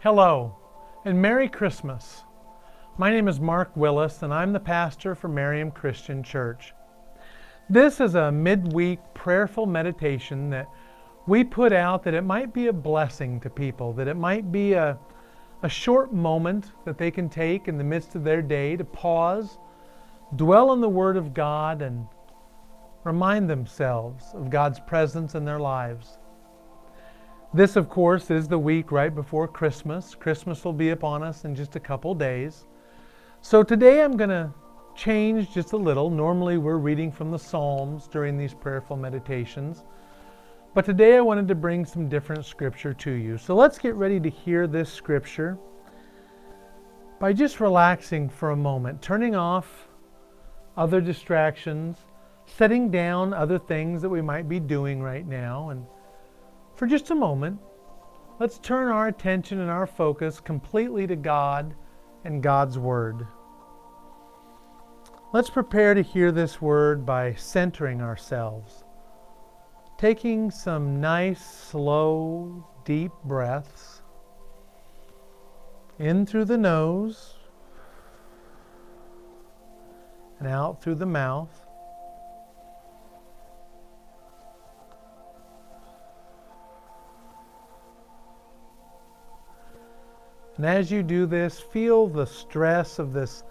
Hello, and Merry Christmas. My name is Mark Willis, and I'm the pastor for Merriam Christian Church. This is a midweek prayerful meditation that we put out that it might be a blessing to people, that it might be a, a short moment that they can take in the midst of their day to pause, dwell on the Word of God, and remind themselves of God's presence in their lives. This, of course, is the week right before Christmas. Christmas will be upon us in just a couple days. So today I'm going to change just a little. Normally we're reading from the Psalms during these prayerful meditations. But today I wanted to bring some different scripture to you. So let's get ready to hear this scripture by just relaxing for a moment, turning off other distractions, setting down other things that we might be doing right now, and for just a moment, let's turn our attention and our focus completely to God and God's Word. Let's prepare to hear this Word by centering ourselves, taking some nice, slow, deep breaths in through the nose and out through the mouth. And as you do this, feel the stress of this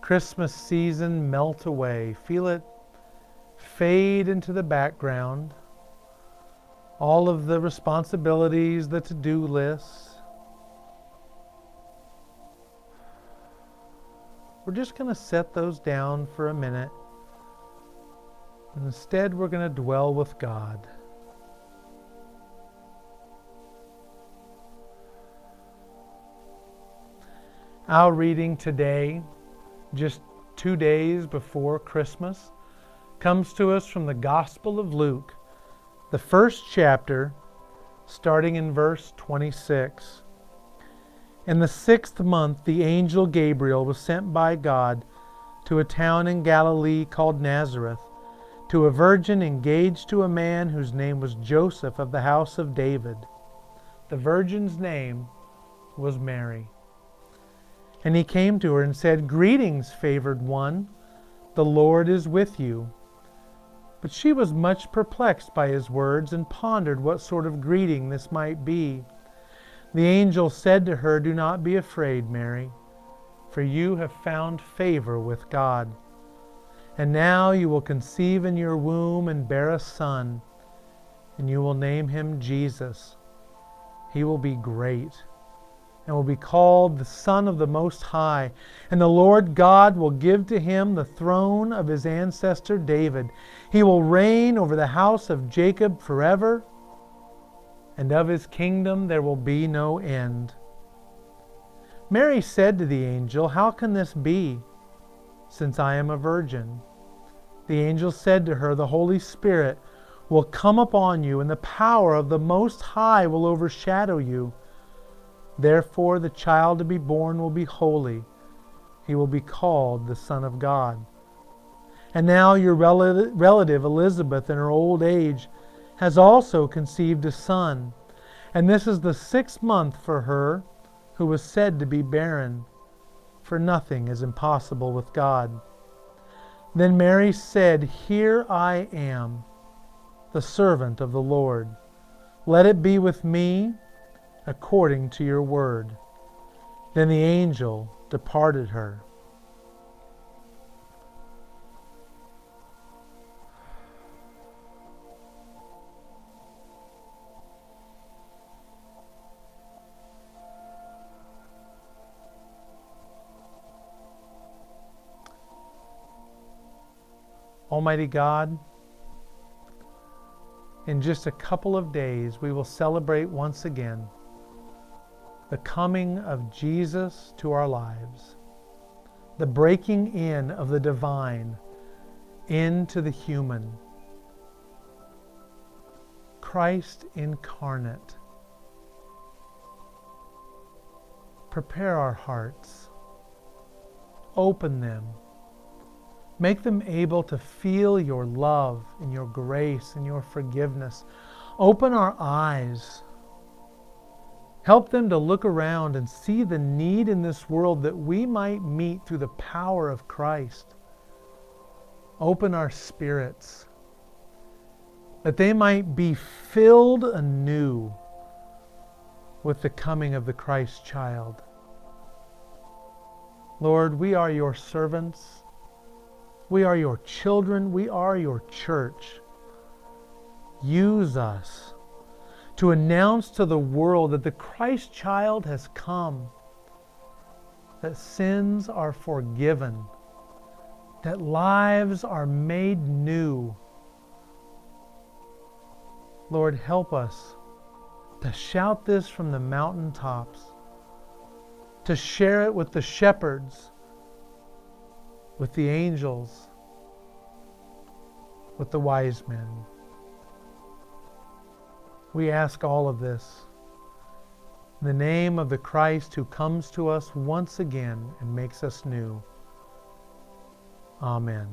Christmas season melt away. Feel it fade into the background. All of the responsibilities, the to do lists. We're just going to set those down for a minute. And instead, we're going to dwell with God. Our reading today, just two days before Christmas, comes to us from the Gospel of Luke, the first chapter, starting in verse 26. In the sixth month, the angel Gabriel was sent by God to a town in Galilee called Nazareth, to a virgin engaged to a man whose name was Joseph of the house of David. The virgin's name was Mary. And he came to her and said, Greetings, favored one, the Lord is with you. But she was much perplexed by his words and pondered what sort of greeting this might be. The angel said to her, Do not be afraid, Mary, for you have found favor with God. And now you will conceive in your womb and bear a son, and you will name him Jesus. He will be great and will be called the Son of the Most High. And the Lord God will give to him the throne of his ancestor David. He will reign over the house of Jacob forever, and of his kingdom there will be no end. Mary said to the angel, How can this be, since I am a virgin? The angel said to her, The Holy Spirit will come upon you, and the power of the Most High will overshadow you. Therefore, the child to be born will be holy. He will be called the Son of God. And now your relative Elizabeth, in her old age, has also conceived a son. And this is the sixth month for her who was said to be barren, for nothing is impossible with God. Then Mary said, Here I am, the servant of the Lord. Let it be with me according to your word. Then the angel departed her. Almighty God, in just a couple of days, we will celebrate once again the coming of Jesus to our lives, the breaking in of the divine into the human, Christ incarnate. Prepare our hearts, open them, make them able to feel your love and your grace and your forgiveness. Open our eyes Help them to look around and see the need in this world that we might meet through the power of Christ. Open our spirits that they might be filled anew with the coming of the Christ child. Lord, we are your servants. We are your children. We are your church. Use us to announce to the world that the Christ child has come, that sins are forgiven, that lives are made new. Lord, help us to shout this from the mountaintops, to share it with the shepherds, with the angels, with the wise men. We ask all of this in the name of the Christ who comes to us once again and makes us new. Amen.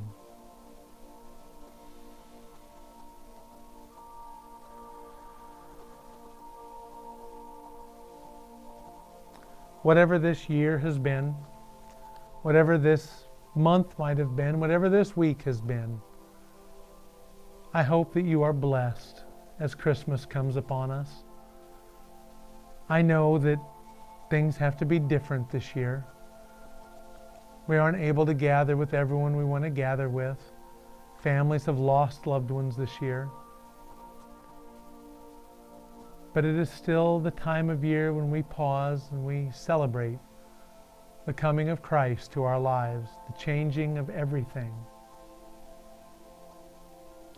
whatever this year has been, whatever this month might have been, whatever this week has been, I hope that you are blessed as Christmas comes upon us. I know that things have to be different this year. We aren't able to gather with everyone we want to gather with. Families have lost loved ones this year. But it is still the time of year when we pause and we celebrate the coming of Christ to our lives, the changing of everything.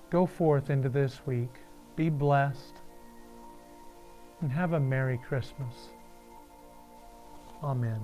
Go forth into this week, be blessed, and have a Merry Christmas. Amen.